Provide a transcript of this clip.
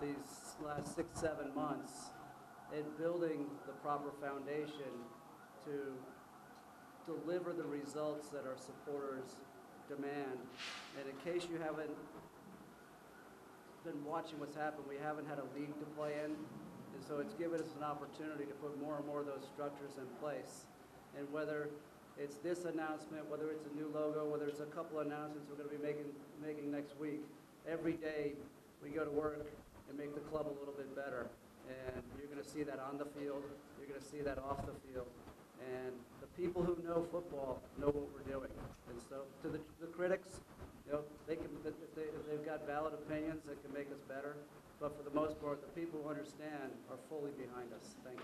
these last six, seven months in building the proper foundation to deliver the results that our supporters demand. And in case you haven't been watching what's happened, we haven't had a league to play in. And so it's given us an opportunity to put more and more of those structures in place. And whether it's this announcement, whether it's a new logo, whether it's a couple announcements we're going to be making, making next week, every day we go to work and make the club a little bit better. And you're gonna see that on the field, you're gonna see that off the field. And the people who know football know what we're doing. And so, to the, the critics, you know, they can, if they, if they've got valid opinions that can make us better, but for the most part, the people who understand are fully behind us. Thank you.